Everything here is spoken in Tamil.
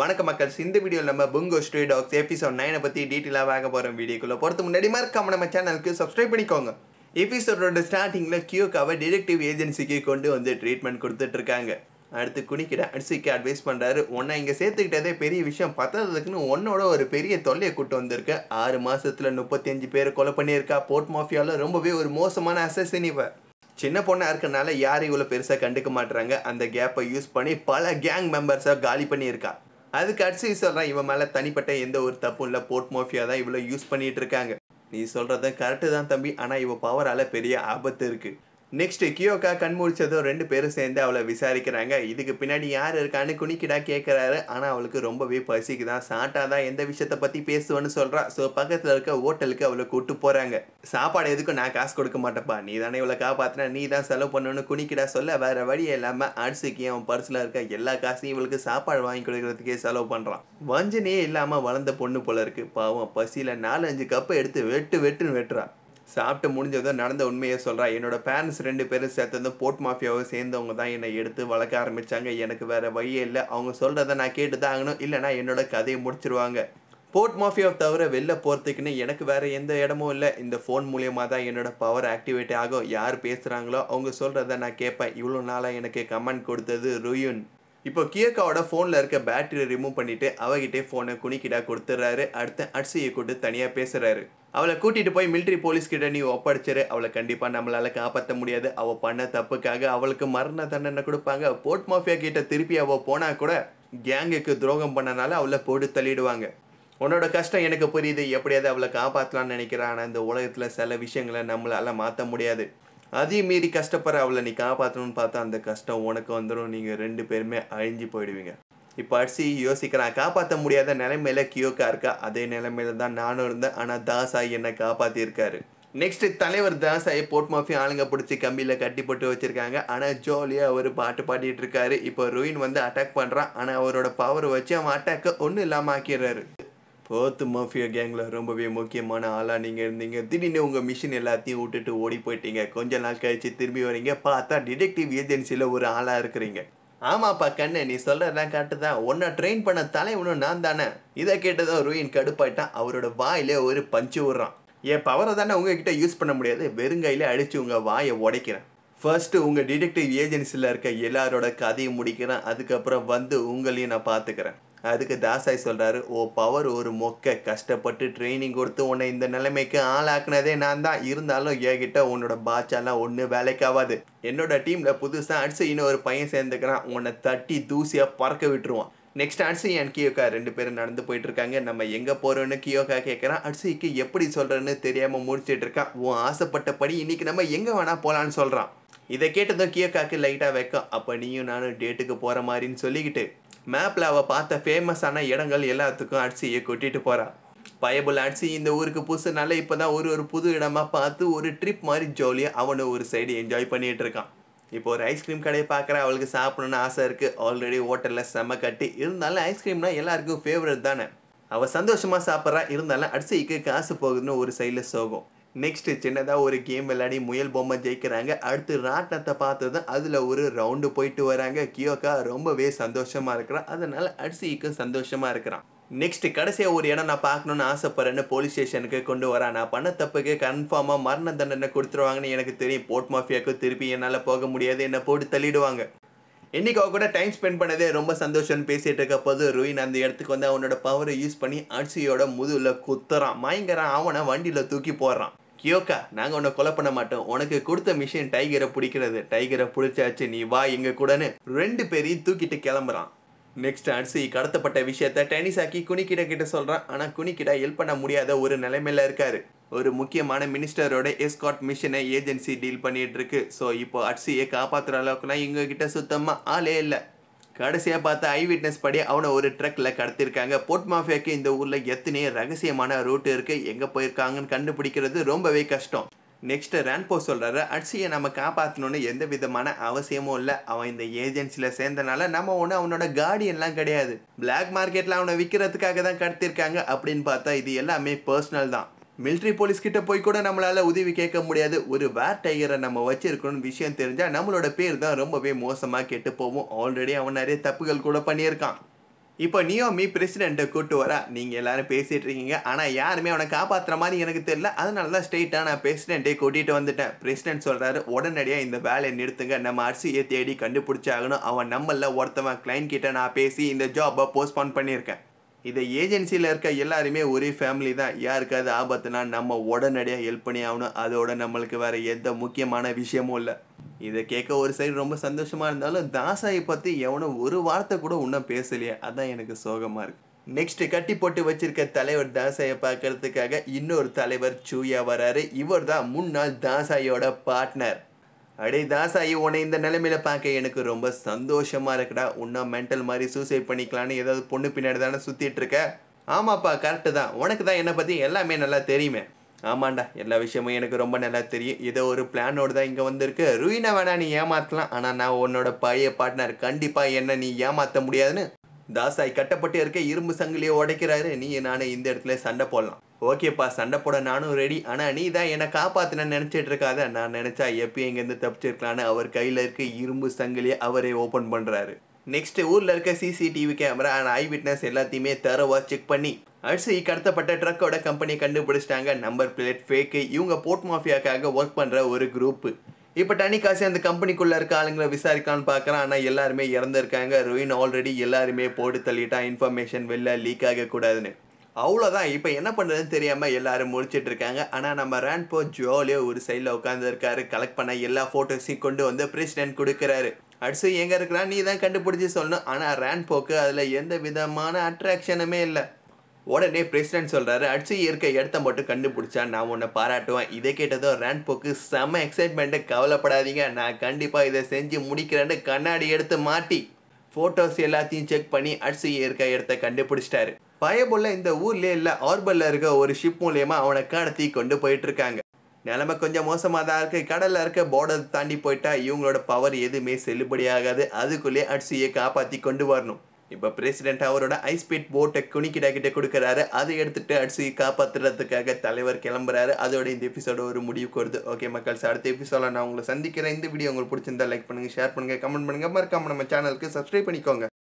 வணக்கம் மக்கள்ஸ் இந்த வீடியோவில் நம்ம புங்கோ ஸ்ட்ரீ டாக்ஸ் எபிசோட் நைனை பற்றி டீட்டெயிலாக வாங்க போகிறோம் வீடியோக்குள்ளே. பொறுத்து முன்னாடி மறக்காம நம்ம சேனலுக்கு சப்ஸ்கிரைப் பண்ணிக்கோங்க. எபிசோடோட ஸ்டார்டிங்கில் கியூக்காவை டிடெக்டிவ் ஏஜென்சிக்கு கொண்டு வந்து ட்ரீட்மெண்ட் கொடுத்துட்ருக்காங்க. அடுத்து குனிக்கிட அடிசிக்கு அட்வைஸ் பண்ணுறாரு உன்னை இங்கே சேர்த்துக்கிட்டதே பெரிய விஷயம். பத்தாததுக்குன்னு உன்னோட ஒரு பெரிய தொல்லையை கூட்டு வந்திருக்கு. ஆறு மாசத்துல முப்பத்தஞ்சு பேரை கொலை பண்ணியிருக்கா. போர்ட் மாஃபியாவில் ரொம்பவே ஒரு மோசமான அசசின் இவ. சின்ன பொண்ணாக இருக்கனால யாரும் இவ்வளோ பெருசாக கண்டுக்க மாட்டுறாங்க அந்த கேப்பை யூஸ் பண்ணி பல கேங் மெம்பர்ஸை காலி பண்ணியிருக்கா. அதுக்கு அடிச்சு சொல்கிறேன் இவன் மேலே தனிப்பட்ட எந்த ஒரு தப்பும் இல்லை போர்ட் மோஃபியா தான் இவ்வளோ யூஸ் பண்ணிகிட்டு இருக்காங்க. நீ சொல்கிறத கரெக்டு தான் தம்பி ஆனால் இவன் பவரால் பெரிய ஆபத்து இருக்குது நெக்ஸ்ட் கியோக்கா கண் முடிச்சதும் ரெண்டு பேரும் சேர்ந்து அவளை விசாரிக்கிறாங்க. இதுக்கு பின்னாடி யார் இருக்கான்னு குனிக்கிடா கேட்குறாரு ஆனால் அவளுக்கு ரொம்பவே பசிக்கு தான் சாட்டா தான் எந்த விஷயத்தை பற்றி பேசுவேன்னு சொல்கிறா ஸோ பக்கத்தில் இருக்க ஹோட்டலுக்கு அவளை கூப்பிட்டு போகிறாங்க சாப்பாடு எதுக்கும் நான் காசு கொடுக்க மாட்டேப்பா நீ தானே இவளை காப்பாற்றினா நீ தான் செலவு பண்ணணும்னு குனிக்கிடா சொல்ல வேறு வழி இல்லாமல் அரிசிக்கு அவன் பர்ஸில் இருக்க எல்லா காசையும் இவளுக்கு சாப்பாடு வாங்கி கொடுக்கறதுக்கே செலவு பண்ணுறான் வஞ்சனையே இல்லாமல் வளர்ந்த பொண்ணு போல இருக்குது பாவம் பசியில் நாலஞ்சு கப்பை எடுத்து வெட்டு வெட்டுன்னு வெட்டுறான் சாப்பிட்டு முடிஞ்சதும் நடந்த உண்மையை சொல்கிறா என்னோட பேரண்ட்ஸ் ரெண்டு பேரும் சேர்த்ததும் போர்ட் மாஃபியாவை சேர்ந்தவங்க தான் என்னை எடுத்து வளர்க்க ஆரம்பித்தாங்க எனக்கு வேறு வழியே இல்லை. அவங்க சொல்கிறத நான் கேட்டு தான் ஆகணும். இல்லைனா என்னோட கதையை முடிச்சிருவாங்க. போர்ட் மாஃபியாவை தவிர வெளில போகிறதுக்குன்னு எனக்கு வேறு எந்த இடமும் இல்லை. இந்த ஃபோன் மூலியமாக தான் என்னோடய பவர் ஆக்டிவேட் ஆகும். யார் பேசுகிறாங்களோ அவங்க சொல்கிறத நான் கேட்பேன். இவ்வளோ நாளாக எனக்கு கமெண்ட் கொடுத்தது ருயுன். இப்போ கியக்காவோட ஃபோனில் இருக்க பேட்டரி ரிமூவ் பண்ணிட்டு அவகிட்டே ஃபோனை குனிக்கிடா கொடுத்துட்றாரு அடுத்து அட்சியை கூட்டு தனியாக பேசுகிறாரு அவளை கூட்டிட்டு போய் மிலிட்ரி போலீஸ்கிட்ட நீ ஒப்படைச்சிரு. அவளை கண்டிப்பாக நம்மளால் காப்பாற்ற முடியாது. அவள் பண்ண தப்புக்காக அவளுக்கு மரண தண்டனை கொடுப்பாங்க. போர்ட் மாஃபியா கிட்ட திருப்பி அவள் போனால் கூட கேங்குக்கு துரோகம் பண்ணனால அவளை போட்டு தள்ளிடுவாங்க. உன்னோட கஷ்டம் எனக்கு புரியுது. எப்படியாவது அவளை காப்பாற்றலாம்னு நினைக்கிறேன். ஆனால் இந்த உலகத்தில் சில விஷயங்களை நம்மளால் மாற்ற முடியாது. அதையும் மீறி கஷ்டப்படுற அவளை நீ காப்பாற்றணும்னு பார்த்தா அந்த கஷ்டம் உனக்கு வந்துடும் நீங்கள் ரெண்டு பேருமே அழிஞ்சு போயிடுவீங்க. இப்போ அரிசி யோசிக்கிறான் காப்பாற்ற முடியாத நிலைமையில கியோக்கா இருக்கா? அதே நிலைமையில தான் நானும் இருந்தேன். ஆனால் தாசாய் என்னை காப்பாற்றிருக்காரு நெக்ஸ்ட் தலைவர் தாசாயை போர்ட் மாஃபி ஆளுங்க பிடிச்சி கம்பியில் கட்டி போட்டு வச்சிருக்காங்க. ஆனால் ஜாலியாக அவர் பாட்டு பாடிட்டு இருக்காரு. இப்போ ருயின் வந்து அட்டாக் பண்ணுறான் ஆனால் அவரோட பவர் வச்சு அவன் அட்டாக்கை ஒன்றும் இல்லாமல் ஆக்கிடுறாரு. போர்த்து மாஃபியா கேங்கில் ரொம்பவே முக்கியமான ஆளாக நீங்கள் இருந்தீங்க. திடீர்னு உங்கள் மிஷின் எல்லாத்தையும் விட்டுட்டு ஓடி போயிட்டீங்க. கொஞ்ச நாள் கழிச்சு திரும்பி வரீங்க. பார்த்தா டிடெக்டிவ் ஏஜென்சியில் ஒரு ஆளாக இருக்கிறீங்க. ஆமாப்பா கண்ணு நீ சொல்கிறதெல்லாம் கரெக்டு தான் உன்னை ட்ரெயின் பண்ண தலைவனும் நான் தானே? இதை கேட்டதும் ரூயின் கடுப்பாயிட்டான். அவரோட வாயிலே ஒரு பஞ்சு விடுறான் என் பவரை தானே உங்ககிட்ட யூஸ் பண்ண முடியாது? வெறுங்கையில் அடித்து உங்கள் வாயை உடைக்கிறேன். ஃபர்ஸ்ட்டு உங்கள் டிடெக்டிவ் ஏஜென்சியில் இருக்க எல்லாரோட கதையும் முடிக்கிறேன். அதுக்கப்புறம் வந்து உங்களையும் நான் பார்த்துக்கிறேன். அதுக்கு தாசாய் சொல்கிறாரு ஓ பவர் ஒரு மொக்க. கஷ்டப்பட்டு ட்ரைனிங் கொடுத்து உன்னை இந்த நிலைமைக்கு ஆளாக்குனதே நான் தான். இருந்தாலும் என்கிட்ட உன்னோட பாச்சாலாம் ஒன்று வேலைக்காவாது. என்னோட டீமில் புதுசாக அடிச்சு இன்னொரு பையன் சேர்ந்துக்கிறான். உன்னை தட்டி தூசியாக பறக்க விட்டுருவான். நெக்ஸ்ட் அட்சி அண்ட் கியோகா ரெண்டு பேரும் நடந்து போயிட்டு இருக்காங்க நம்ம எங்கே போகிறோன்னு கியோகா கேட்குறான் அட்சிக்கு எப்படி சொல்கிறேன்னு தெரியாமல் முடிச்சிட்டு இருக்கான். உன் ஆசைப்பட்டபடி இன்றைக்கி நம்ம எங்கே வேணால் போகலான்னு சொல்கிறான் இதை கேட்டதும் கியோகாக்கு லைட்டாக வைக்கும். அப்போ நீயும் நானும் டேட்டுக்கு போகிற மாதிரின்னு சொல்லிக்கிட்டு மேப்பில் அவள் பார்த்த ஃபேமஸான இடங்கள் எல்லாத்துக்கும் அட்சியை கொட்டிட்டு போகிறாள் பயபுல் அடிச்சு இந்த ஊருக்கு புதுசுனால இப்போ தான் ஒரு ஒரு புது இடமா பார்த்து ஒரு ட்ரிப் மாதிரி ஜாலியாக அவனை ஒரு சைடு என்ஜாய் பண்ணிகிட்டு இருக்கான். இப்போ ஒரு ஐஸ்கிரீம் கடையை பார்க்குற அவளுக்கு சாப்பிடணும்னு ஆசை இருக்குது ஆல்ரெடி ஹோட்டலில் செம கட்டி. இருந்தாலும் ஐஸ்கிரீம்னா எல்லாருக்கும் ஃபேவரட் தானே. அவள் சந்தோஷமாக சாப்பிட்றா. இருந்தாலும் அடிசைக்கு காசு போகுதுன்னு ஒரு சைடில் சோகம். நெக்ஸ்ட் சின்னதாக ஒரு கேம் விளையாடி முயல் பொம்மை ஜெயிக்கிறாங்க. அடுத்து ராட்டத்தை பார்த்ததும் அதில் ஒரு ரவுண்டு போயிட்டு வராங்க. கியோக்கா ரொம்பவே சந்தோஷமாக இருக்கிறான். அதனால் அடிசிக்கும் சந்தோஷமாக இருக்கிறான். நெக்ஸ்ட் கடைசியாக ஒரு இடம் நான் பார்க்கணுன்னு ஆசைப்படுறேன்னு போலீஸ் ஸ்டேஷனுக்கு கொண்டு வரான். நான் பண்ண தப்புக்கு கன்ஃபார்மாக மரண தண்டனை கொடுத்துருவாங்கன்னு எனக்கு தெரியும். போர்ட் மாஃபியாவுக்கு திருப்பி என்னால் போக முடியாது. என்னை போட்டு தள்ளிடுவாங்க. இன்னைக்கு அவ கூட டைம் ஸ்பெண்ட் பண்ணதே ரொம்ப சந்தோஷம்னு பேசிகிட்டு இருக்க போது ருயின் அந்த இடத்துக்கு வந்து அவனோட பவரை யூஸ் பண்ணி அட்சியோட முதுகுல குத்துறான். மயங்கரான் அவனை வண்டியில் தூக்கி போடுறான். கியோக்கா நாங்கள் உன்னை கொலை பண்ண மாட்டோம். உனக்கு கொடுத்த மிஷின் டைகரை பிடிக்கிறது. டைகரை பிடிச்சாச்சு நீ வா எங்க கூடன்னு ரெண்டு பேரையும் தூக்கிட்டு கிளம்புறான். நெக்ஸ்ட் அரிசி கடத்தப்பட்ட விஷயத்த டெனிஸாக்கி குனிக்கிட கிட்ட சொல்கிறான் ஆனால் குனிக்கிட ஹெல்ப் பண்ண முடியாத ஒரு நிலைமையில இருக்காரு. ஒரு முக்கியமான மினிஸ்டரோட எஸ்காட் மிஷனை ஏஜென்சி டீல் பண்ணிட்டு இருக்கு. ஸோ இப்போ அட்சியை காப்பாற்றுற அளவுக்குலாம் இவங்க கிட்ட சுத்தமாக ஆளே இல்லை. கடைசியாக பார்த்தா ஐ விட்னஸ் படி அவனை ஒரு ட்ரக்கில் கடத்திருக்காங்க. போர்ட் மாஃபியாக்கு இந்த ஊரில் எத்தனையோ ரகசியமான ரூட் இருக்குது எங்கே போயிருக்காங்கன்னு கண்டுபிடிக்கிறது ரொம்பவே கஷ்டம். நெக்ஸ்ட் ரேன்போ சொல்கிறாரு அட்சியை நம்ம காப்பாற்றணும்னு எந்த விதமான அவசியமும் இல்லை. அவன் இந்த ஏஜென்சியில் சேர்ந்தனால நம்ம ஒன்று அவனோட கார்டியன்லாம் கிடையாது. பிளாக் மார்க்கெட்டில் அவனை விற்கிறதுக்காக தான் கடத்திருக்காங்க. அப்படின்னு பார்த்தா இது எல்லாமே பர்சனல் தான். மிலிட்ரி போலீஸ் கிட்ட போய் கூட நம்மளால உதவி கேட்க முடியாது. ஒரு வேர் டைகரை நம்ம வச்சிருக்கணும்னு விஷயம் தெரிஞ்சா நம்மளோட பேர் தான் ரொம்பவே மோசமாக கெட்டு போகும். ஆல்ரெடி அவன் நிறைய தப்புகள் கூட பண்ணியிருக்கான். இப்போ நியோமி பிரசிடென்ட்டை கூட்டு வரா. நீங்கள் எல்லாரும் பேசிகிட்டு இருக்கீங்க. ஆனால் யாருமே அவனை காப்பாற்றுற மாதிரி எனக்கு தெரியல. அதனால தான் ஸ்ட்ரெயிட்டாக நான் பிரசிடென்ட்டை கூட்டிகிட்டு வந்துட்டேன். பிரசிடென்ட் சொல்கிறாரு உடனடியாக இந்த வேலையை நிறுத்துங்க. நம்ம அரிசியை தேடி கண்டுபிடிச்சாகணும். அவன் நம்மளில் ஒருத்தவன் கிளைண்ட் கிட்ட நான் பேசி இந்த ஜாபை போஸ்ட்போன் பண்ணியிருக்கேன். இதை ஏஜென்சியில் இருக்க எல்லாருமே ஒரே ஃபேமிலி தான். யாருக்காவது ஆபத்துனா நம்ம உடனடியாக ஹெல்ப் பண்ணி ஆகணும். அதோட நம்மளுக்கு வேற எந்த முக்கியமான விஷயமும் இல்லை. இதை கேட்க ஒரு சைடு ரொம்ப சந்தோஷமாக இருந்தாலும் தாசாயை பற்றி எவனும் ஒரு வார்த்தை கூட இன்னும் பேசலையே. அதான் எனக்கு சோகமாக இருக்குது நெக்ஸ்ட்டு கட்டி போட்டு வச்சிருக்க தலைவர் தாசாயை பார்க்கறதுக்காக இன்னொரு தலைவர் சூயா வராரு. இவர் தான் முன்னாள் தாசாயோட பார்ட்னர் அடே தாசாயி உன்னை இந்த நிலைமையில பார்க்க எனக்கு ரொம்ப சந்தோஷமா இருக்குடா. உன்னா மென்டல் மாதிரி சூசைட் பண்ணிக்கலான்னு ஏதாவது பொண்ணு பின்னாடி தானே சுத்திட்டு இருக்க? ஆமாப்பா கரெக்டு தான். உனக்கு தான் என்னை பத்தி எல்லாமே நல்லா தெரியுமே. ஆமாண்டா எல்லா விஷயமும் எனக்கு ரொம்ப நல்லா தெரியும். ஏதோ ஒரு பிளானோடு தான் இங்கே வந்திருக்கு. ருயினை வேணா நீ ஏமாற்றலாம் ஆனால் நான் உன்னோட பழைய பார்ட்னர் கண்டிப்பாக என்ன நீ ஏமாற்ற முடியாதுன்னு தாசாய் கட்டப்பட்டு இருக்க இரும்பு சங்கிலியை உடைக்கிறாரு. நீ நானே இந்த இடத்துல சண்டை போடலாம். ஓகேப்பா சண்டை போட நானும் ரெடி ஆனால் நீ தான் என்னை காப்பாற்றின நினச்சிட்டு இருக்காத நான் நினச்சா எப்பயும் இங்கேருந்து தப்பிச்சிருக்கலான்னு அவர் கையில் இருக்க இரும்பு சங்கிலியை அவரே ஓப்பன் பண்ணுறாரு நெக்ஸ்ட் ஊரில் இருக்க CCTV camera and eye witness எல்லாத்தையுமே தரவா செக் பண்ணி அடுத்து கடத்தப்பட்ட ட்ரக்கோட கம்பெனி கண்டுபிடிச்சிட்டாங்க. நம்பர் பிளேட் ஃபேக்கு இவங்க போர்ட் மாஃபியாக்காக ஒர்க் பண்ணுற ஒரு குரூப்பு இப்போ டனிகாசி அந்த கம்பெனிக்குள்ளே இருக்க ஆளுங்களை விசாரிக்கலான்னு பார்க்குறான் ஆனால் எல்லாருமே இறந்துருக்காங்க. ரொயின் ஆல்ரெடி எல்லாருமே போட்டு தள்ளிட்டா இன்ஃபர்மேஷன் வெளில லீக் ஆகக்கூடாதுன்னு. அவ்வளோதான் இப்போ என்ன பண்ணுறதுன்னு தெரியாமல் எல்லாரும் முடிச்சிட்டு இருக்காங்க. ஆனால் நம்ம ரேன்போ ஜோலியாக ஒரு சைடில் உட்காந்துருக்காரு கலெக்ட் பண்ண எல்லா ஃபோட்டோஸையும் கொண்டு வந்து பிரசிடென்ட் கொடுக்குறாரு. அடுத்து எங்கே இருக்கிறான் நீ தான் கண்டுபிடிச்சி சொல்லணும். ஆனால் ரேன்போக்கு அதில் எந்த விதமான அட்ராக்ஷனுமே இல்லை. உடனே பிரசிடென்ட் சொல்கிறாரு அடிச்சு இருக்க இடத்த மட்டும் கண்டுபிடிச்சா நான் உன்னை பாராட்டுவேன். இதை கேட்டதும் ரேன்போக்கு செம்ம எக்ஸைட்மெண்ட்டு கவலைப்படாதீங்க. நான் கண்டிப்பாக இதை செஞ்சு முடிக்கிறேன்னு கண்ணாடி எடுத்து மாட்டி. ஃபோட்டோஸ் எல்லாத்தையும் செக் பண்ணி அடிச்சு இருக்க இடத்த கண்டுபிடிச்சிட்டாரு. பயபுள்ள இந்த ஊர்லேயே இல்லை ஆர்பல்ல இருக்க ஒரு ஷிப் மூலியமாக அவனை கடத்தி கொண்டு போயிட்டு இருக்காங்க நிலைமை கொஞ்சம் மோசமாக தான் இருக்குது கடலில் இருக்க பார்டர் தாண்டி போயிட்டா இவங்களோட பவர் எதுவுமே செல்லுபடியாகாது. அதுக்குள்ளேயே அட்சியை காப்பாற்றி கொண்டு வரணும். இப்போ பிரசிடென்ட் அவரோட ஐஸ்பீட் போட்டை குனிக்கிட்ட கிட்ட கொடுக்குறாரு. அதை எடுத்துட்டு அடிச்சு காப்பாற்றுறதுக்காக தலைவர் கிளம்புறாரு. அதோட இந்த எபிசோட ஒரு முடிவுக்கு வருது. ஓகே மக்கள்ஸ் அடுத்த எபிசோட நான் உங்களை சந்திக்கிறேன். இந்த வீடியோ உங்களுக்கு பிடிச்சிருந்தா லைக் பண்ணுங்கள் ஷேர் பண்ணுங்கள் கமெண்ட் பண்ணுங்க. மறக்காம நம்ம சேனலுக்கு சப்ஸ்கிரைப் பண்ணிக்கோங்க.